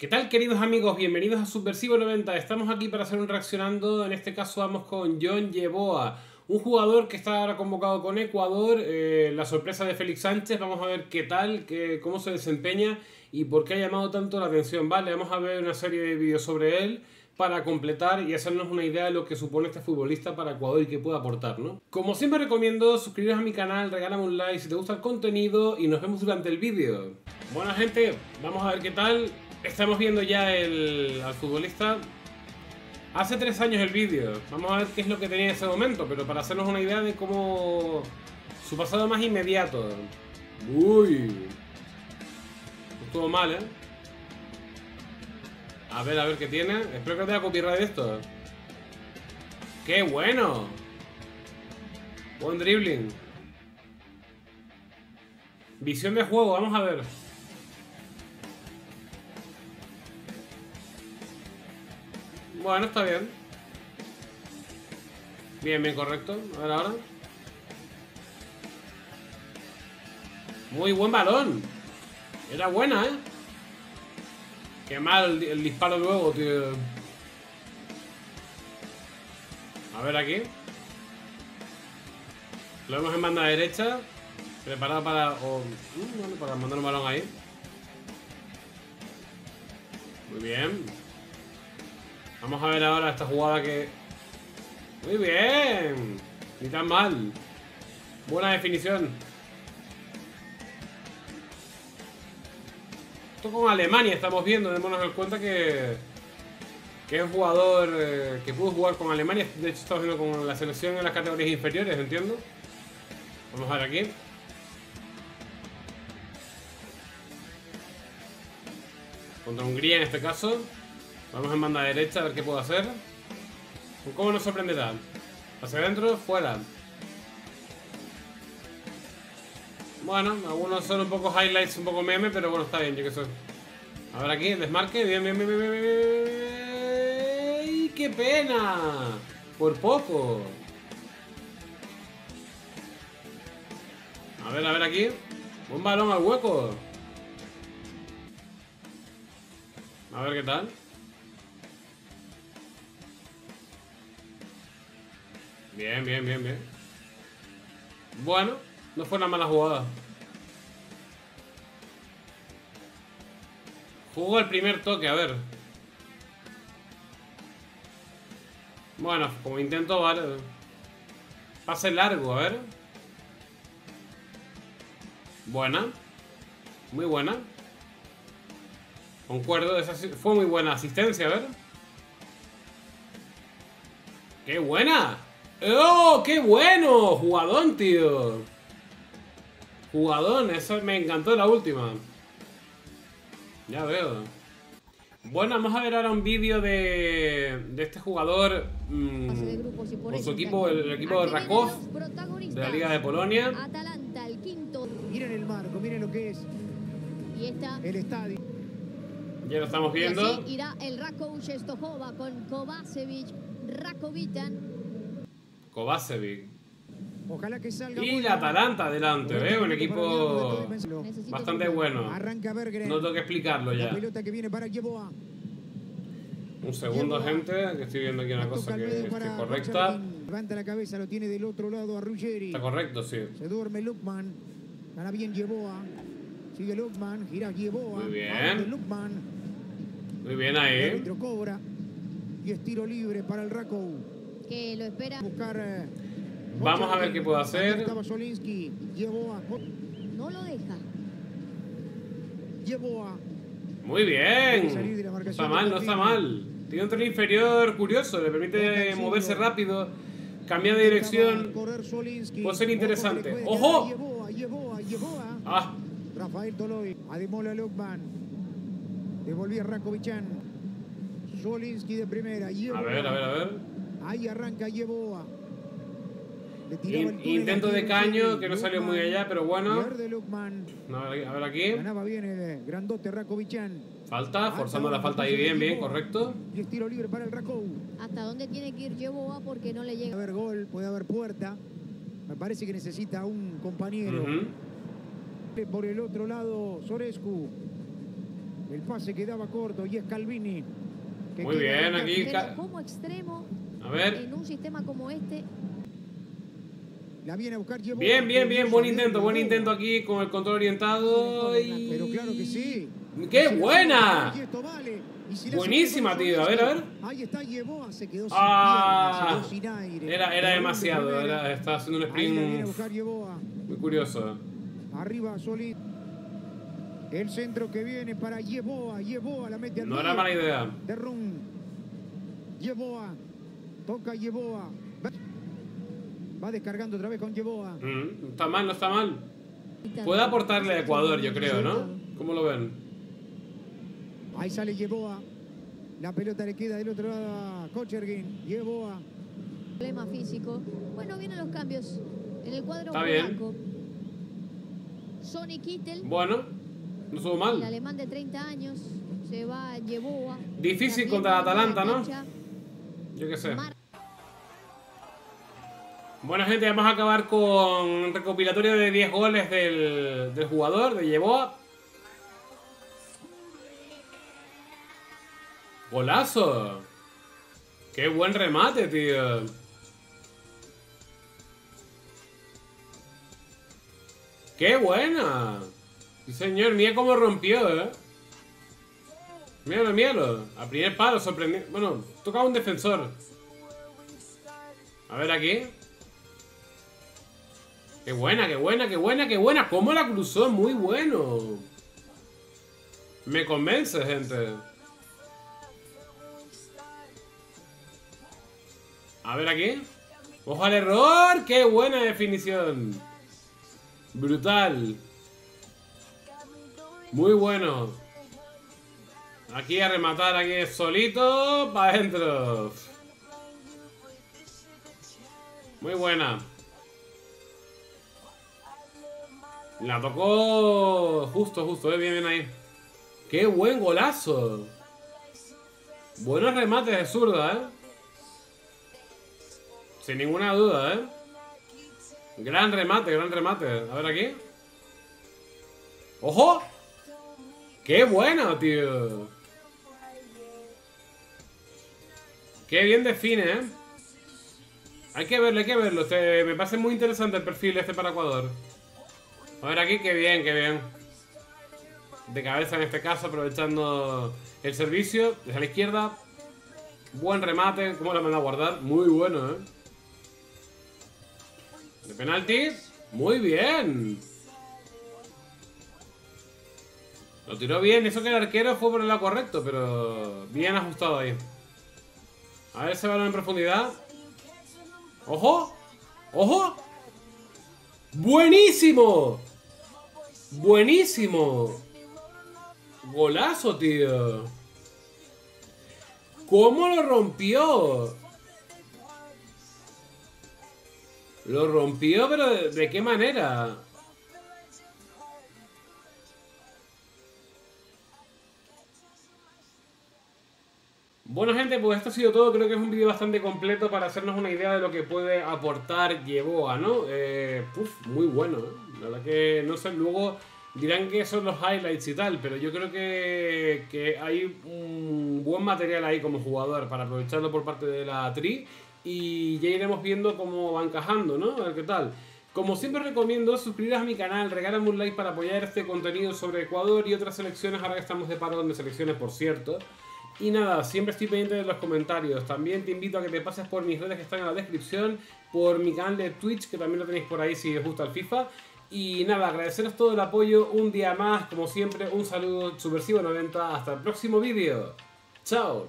¿Qué tal queridos amigos? Bienvenidos a Subversivo 90. Estamos aquí para hacer un reaccionando. En este caso vamos con John Yeboa, un jugador que está ahora convocado con Ecuador. Eh, la sorpresa de Félix Sánchez. Vamos a ver qué tal, qué, cómo se desempeña y por qué ha llamado tanto la atención. Vale, vamos a ver una serie de vídeos sobre él para completar y hacernos una idea de lo que supone este futbolista para Ecuador y qué puede aportar, ¿no? Como siempre recomiendo, suscribiros a mi canal, regálame un like si te gusta el contenido y nos vemos durante el vídeo. Bueno gente, vamos a ver qué tal. Estamos viendo ya el, al futbolista. Hace tres años el vídeo. Vamos a ver qué es lo que tenía en ese momento, pero para hacernos una idea de cómo... Su pasado más inmediato. Uy. Estuvo mal, ¿eh? A ver, a ver qué tiene. Espero que no tenga copyright esto. ¡Qué bueno! Buen dribbling. Visión de juego, vamos a ver. Bueno, está bien. Bien, bien, correcto. A ver ahora. Muy buen balón. Era buena, ¿eh? Qué mal el, disparo luego, tío. A ver aquí. Lo vemos en banda derecha. Preparado para... Uh, para mandar un balón ahí. Muy bien. Vamos a ver ahora esta jugada que... Muy bien. Ni tan mal. Buena definición. Esto con Alemania estamos viendo, démonos en cuenta que... Que es jugador eh, que pudo jugar con Alemania. De hecho, estamos viendo con la selección en las categorías inferiores, entiendo. Vamos a ver aquí. Contra Hungría en este caso. Vamos en banda derecha a ver qué puedo hacer. ¿Cómo nos sorprenderá? Hacia adentro, fuera. Bueno, algunos son un poco highlights, un poco meme, pero bueno, está bien, yo que sé. A ver aquí, desmarque, bien, bien, bien, bien, bien, bien. qué pena! Por poco. A ver, a ver aquí. Un balón al hueco. A ver qué tal. Bien, bien, bien, bien. Bueno, no fue una mala jugada. Jugó el primer toque, a ver. Bueno, como intento, vale. Pase largo, a ver. Buena. Muy buena. Concuerdo, esa fue muy buena asistencia, a ver. ¡Qué buena! ¡Oh, qué bueno! Jugadón, tío. Jugadón, eso me encantó la última. Ya veo. Bueno, vamos a ver ahora un vídeo de, de este jugador mmm, con su equipo, el, equipo de Rakov, de la Liga de Polonia. Atalanta, el quinto. Miren el marco, miren lo que es y esta, el estadio. Ya lo estamos viendo. Y así irá el Rakov Czestochowa con Kovacevic, Rakovitan Kovacevic. Ojalá que salga y la Atalanta adelante, ¿eh? Un equipo bastante bueno. No tengo que explicarlo ya. Un segundo, gente, que estoy viendo aquí una cosa que es correcta. Levanta la cabeza, lo tiene del otro lado a Ruggeri. Está correcto, sí. Se duerme Lukman. Gana bien Yeboa. Sigue Lukman, gira Yeboa. Muy bien. Muy bien ahí. cobra. Y es tiro libre para el Rakou que lo espera. Eh, Vamos a ver qué puedo hacer. No lo deja. Muy bien. No está mal, no está mal. Tiene un tren inferior curioso, le permite moverse rápido, cambiar de dirección. Puede ser interesante. ¡Ojo! Ah. Rafael Toloy, Ademola Lukman. Devolvía Rakovichan. Solinski de primera. A ver, a ver, a ver. Ahí arranca Yeboa. intento de caño que no salió muy allá, pero bueno. No, a ver aquí. Ganaba bien el grandote Rakovichan. Falta, forzando la falta ahí bien, bien, correcto. Y estilo libre para el Rakov. ¿Hasta dónde tiene que ir Yeboa porque no le llega? Puede haber gol, puede haber puerta. Me parece que necesita un compañero. Por el otro lado, Sorescu. El pase quedaba corto y es Calvini. Muy bien, aquí. Como extremo. A ver. En un sistema como este. La viene a buscar Bien, bien, bien. Buen intento, buen intento aquí con el control orientado. Y... Pero claro que sí. ¡Qué buena! Buenísima, tío. A ver, a ver. Ahí está Yeboa, se quedó sin ah, sin aire. Era, era demasiado, era, estaba haciendo un sprint muy curioso. Arriba Solís. El centro que viene para Yeboa, Yeboa la mete al No era mala idea. De Rum. Yeboa. Toca Yeboa. Va descargando otra vez con Yeboa. Mm, está mal, no está mal. Puede aportarle a Ecuador, yo creo, ¿no? ¿Cómo lo ven? Ahí sale Yeboa. La pelota le queda del otro lado a Kochergin. Yeboa. Problema físico. Bueno, vienen los cambios en el cuadro Está bien. Sonny Kittel. Bueno, no estuvo mal. El alemán de 30 años se va a Yeboa. Difícil contra Atalanta, ¿no? Yo qué sé. Bueno, gente, vamos a acabar con recopilatorio de 10 goles del, del jugador, de Yeboa. ¡Golazo! ¡Qué buen remate, tío! ¡Qué buena! Sí, señor, mira cómo rompió, ¿eh? Míralo, míralo. A primer palo, sorprendido. Bueno, toca un defensor. A ver aquí. ¡Qué buena, qué buena, qué buena, qué buena! ¿Cómo la cruzó? Muy bueno. Me convence, gente. A ver aquí. ¡Ojo al error! ¡Qué buena definición! Brutal. Muy bueno. Aquí a rematar, aquí solito, para adentro. Muy buena. La tocó justo, justo, eh, bien, bien ahí. ¡Qué buen golazo! Buenos remates de zurda, eh. Sin ninguna duda, ¿eh? Gran remate, gran remate. A ver aquí. ¡Ojo! ¡Qué bueno, tío! Qué bien define, ¿eh? Hay que verlo, hay que verlo. Este, me parece muy interesante el perfil este para Ecuador. A ver aquí, qué bien, qué bien. De cabeza en este caso, aprovechando el servicio. Desde la izquierda. Buen remate. ¿Cómo lo van a guardar? Muy bueno, ¿eh? De penalti. Muy bien. Lo tiró bien. Eso que el arquero fue por el lado correcto, pero bien ajustado ahí. A ver ese balón en profundidad. ¡Ojo! ¡Ojo! ¡Buenísimo! ¡Buenísimo! Golazo, tío. ¿Cómo lo rompió? Lo rompió, pero ¿de, qué manera? Bueno gente, pues esto ha sido todo, creo que es un vídeo bastante completo para hacernos una idea de lo que puede aportar Yeboa, ¿no? Eh, muy bueno, ¿eh? La verdad que, no sé, luego dirán que son los highlights y tal, pero yo creo que, que hay un buen material ahí como jugador para aprovecharlo por parte de la Tri y ya iremos viendo cómo va encajando, ¿no? A ver qué tal. Como siempre recomiendo, suscribiros a mi canal, regálame un like para apoyar este contenido sobre Ecuador y otras selecciones, ahora que estamos de paro de selecciones, por cierto. Y nada, siempre estoy pendiente de los comentarios. También te invito a que te pases por mis redes que están en la descripción, por mi canal de Twitch, que también lo tenéis por ahí si os gusta el FIFA. Y nada, agradeceros todo el apoyo un día más, como siempre, un saludo subversivo 90, hasta el próximo vídeo. Chao.